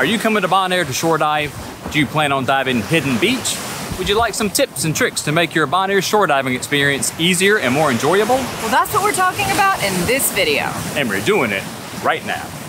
Are you coming to Bonaire to shore dive? Do you plan on diving Hidden Beach? Would you like some tips and tricks to make your Bonaire shore diving experience easier and more enjoyable? Well, that's what we're talking about in this video. And we're doing it right now.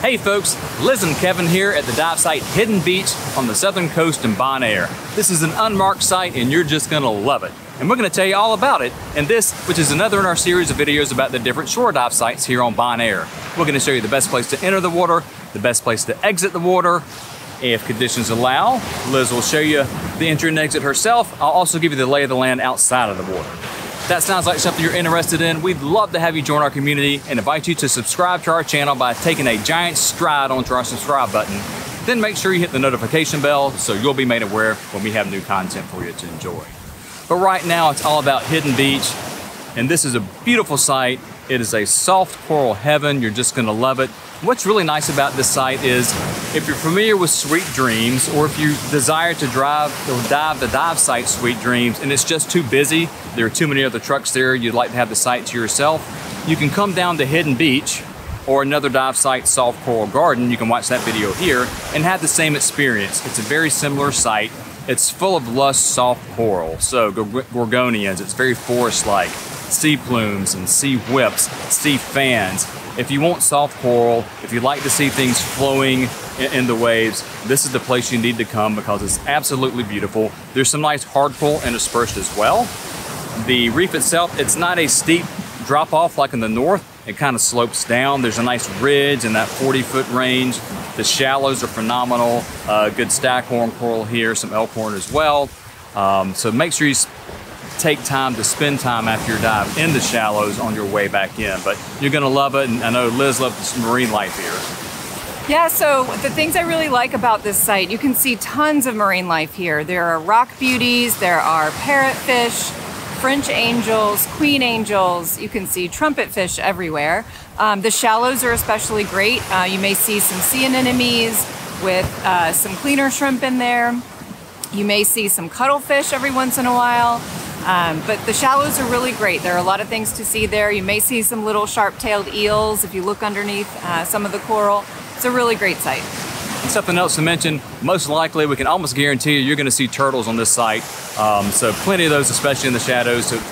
Hey folks, Liz and Kevin here at the dive site Hidden Beach on the southern coast in Bonaire. This is an unmarked site and you're just gonna love it. And we're gonna tell you all about it in this, which is another in our series of videos about the different shore dive sites here on Bonaire. We're gonna show you the best place to enter the water, the best place to exit the water. If conditions allow, Liz will show you the entry and exit herself. I'll also give you the lay of the land outside of the water that sounds like something you're interested in, we'd love to have you join our community and invite you to subscribe to our channel by taking a giant stride onto our subscribe button. Then make sure you hit the notification bell so you'll be made aware when we have new content for you to enjoy. But right now it's all about Hidden Beach and this is a beautiful site. It is a soft coral heaven. You're just gonna love it. What's really nice about this site is if you're familiar with Sweet Dreams or if you desire to drive or dive the dive site Sweet Dreams and it's just too busy, there are too many other trucks there, you'd like to have the site to yourself, you can come down to Hidden Beach or another dive site, Soft Coral Garden, you can watch that video here, and have the same experience. It's a very similar site. It's full of lush, soft coral, so gorgonians, it's very forest-like, sea plumes and sea whips, sea fans, if you want soft coral, if you like to see things flowing in, the waves, this is the place you need to come because it's absolutely beautiful. There's some nice hard pull interspersed as well. The reef itself, it's not a steep drop off like in the north. It kind of slopes down. There's a nice ridge in that 40 foot range. The shallows are phenomenal. Uh, good staghorn coral here, some elkhorn as well. Um, so make sure you take time to spend time after your dive in the shallows on your way back in. But you're gonna love it, and I know Liz loves marine life here. Yeah, so the things I really like about this site, you can see tons of marine life here. There are rock beauties, there are parrotfish, French angels, queen angels, you can see trumpet fish everywhere. Um, the shallows are especially great. Uh, you may see some sea anemones with uh, some cleaner shrimp in there. You may see some cuttlefish every once in a while. Um, but the shallows are really great. There are a lot of things to see there. You may see some little sharp-tailed eels if you look underneath uh, some of the coral. It's a really great site. Something else to mention, most likely we can almost guarantee you you're gonna see turtles on this site. Um, so plenty of those, especially in the shadows. So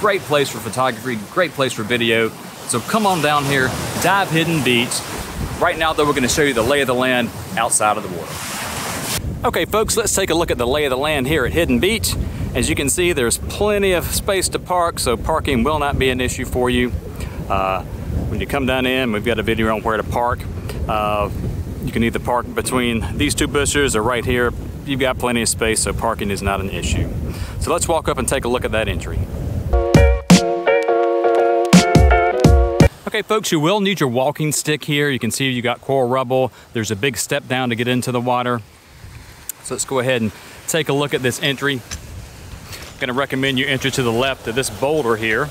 great place for photography, great place for video. So come on down here, dive Hidden Beach. Right now though, we're gonna show you the lay of the land outside of the water. Okay folks, let's take a look at the lay of the land here at Hidden Beach. As you can see, there's plenty of space to park, so parking will not be an issue for you. Uh, when you come down in, we've got a video on where to park. Uh, you can either park between these two bushes or right here. You've got plenty of space, so parking is not an issue. So let's walk up and take a look at that entry. Okay, folks, you will need your walking stick here. You can see you got coral rubble. There's a big step down to get into the water. So let's go ahead and take a look at this entry. I'm gonna recommend you enter to the left of this boulder here.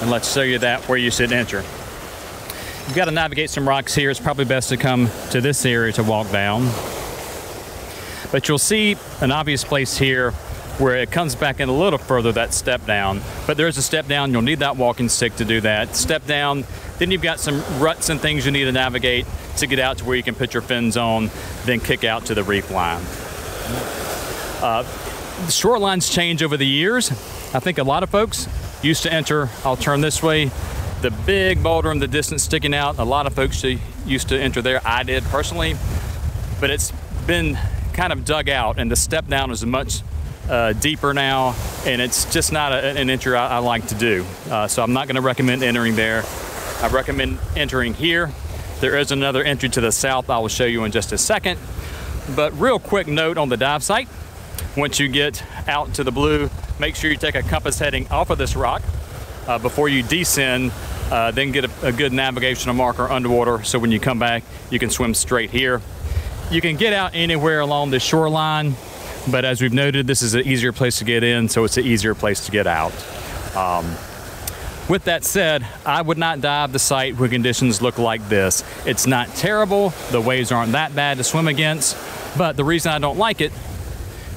And let's show you that where you should enter. You've got to navigate some rocks here. It's probably best to come to this area to walk down. But you'll see an obvious place here where it comes back in a little further, that step down. But there's a step down, you'll need that walking stick to do that. Step down, then you've got some ruts and things you need to navigate to get out to where you can put your fins on, then kick out to the reef line. Uh, shorelines change over the years. I think a lot of folks used to enter, I'll turn this way, the big boulder in the distance sticking out. A lot of folks used to enter there. I did personally, but it's been kind of dug out and the step down is much uh, deeper now and it's just not a, an entry I, I, like to do. Uh, so I'm not gonna recommend entering there. I recommend entering here. There is another entry to the south I will show you in just a second. But real quick note on the dive site. Once you get out to the blue, make sure you take a compass heading off of this rock uh, before you descend, uh, then get a, a, good navigational marker underwater so when you come back, you can swim straight here. You can get out anywhere along the shoreline, but as we've noted, this is an easier place to get in, so it's an easier place to get out. Um, with that said, I would not dive the site when conditions look like this. It's not terrible, the waves aren't that bad to swim against, but the reason I don't like it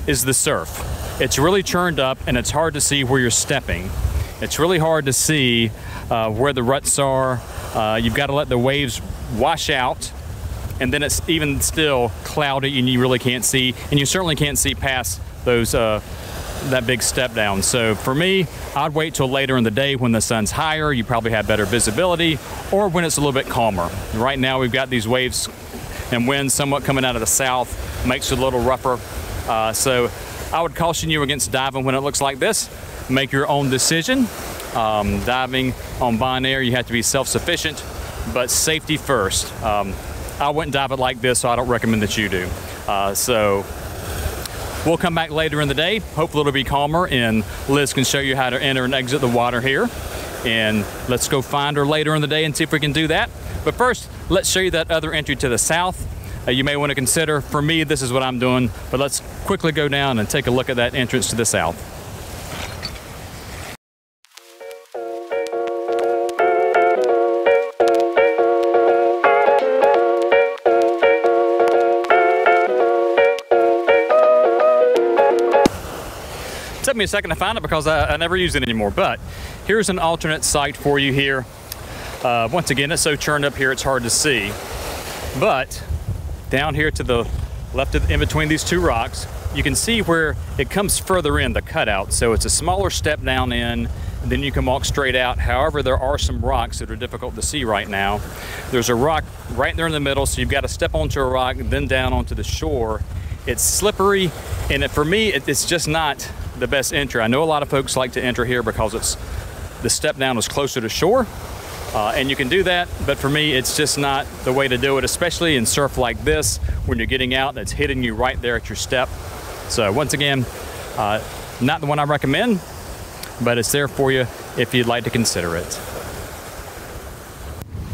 is the surf. It's really churned up and it's hard to see where you're stepping. It's really hard to see uh, where the ruts are. Uh, you've got to let the waves wash out and then it's even still cloudy and you really can't see and you certainly can't see past those uh, that big step down. So for me I'd wait till later in the day when the sun's higher you probably have better visibility or when it's a little bit calmer. Right now we've got these waves and wind somewhat coming out of the south makes it a little rougher. Uh, so I would caution you against diving when it looks like this. Make your own decision um, diving on Bonaire you have to be self-sufficient but safety first um, I wouldn't dive it like this, so I don't recommend that you do. Uh, so we'll come back later in the day. Hopefully it'll be calmer and Liz can show you how to enter and exit the water here. And let's go find her later in the day and see if we can do that. But first, let's show you that other entry to the south. Uh, you may want to consider, for me, this is what I'm doing, but let's quickly go down and take a look at that entrance to the south. Took me a second to find it because I, I never use it anymore. But here's an alternate site for you here. Uh, once again, it's so churned up here, it's hard to see. But down here to the left of, in between these two rocks, you can see where it comes further in, the cutout. So it's a smaller step down in, then you can walk straight out. However, there are some rocks that are difficult to see right now. There's a rock right there in the middle, so you've got to step onto a rock, then down onto the shore. It's slippery, and for me, it, it's just not the best entry. I know a lot of folks like to enter here because it's the step down is closer to shore. Uh, and you can do that, but for me, it's just not the way to do it, especially in surf like this, when you're getting out and it's hitting you right there at your step. So once again, uh, not the one I recommend, but it's there for you if you'd like to consider it.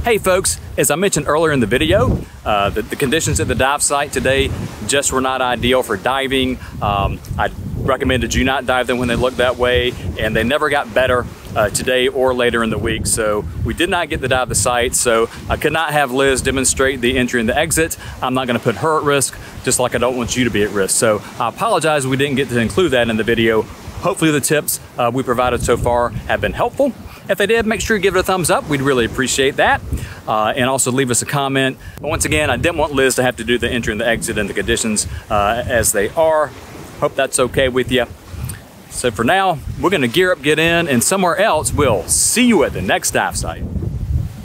Hey folks, as I mentioned earlier in the video, uh, the, the, conditions at the dive site today just were not ideal for diving. Um, I recommended you not dive them when they look that way, and they never got better uh, today or later in the week. So we did not get to dive the site, so I could not have Liz demonstrate the entry and the exit. I'm not gonna put her at risk, just like I don't want you to be at risk. So I apologize we didn't get to include that in the video. Hopefully the tips uh, we provided so far have been helpful. If they did, make sure you give it a thumbs up. We'd really appreciate that. Uh, and also leave us a comment. But once again, I didn't want Liz to have to do the entry and the exit and the conditions uh, as they are. Hope that's okay with you. So for now, we're gonna gear up, get in, and somewhere else, we'll see you at the next dive site.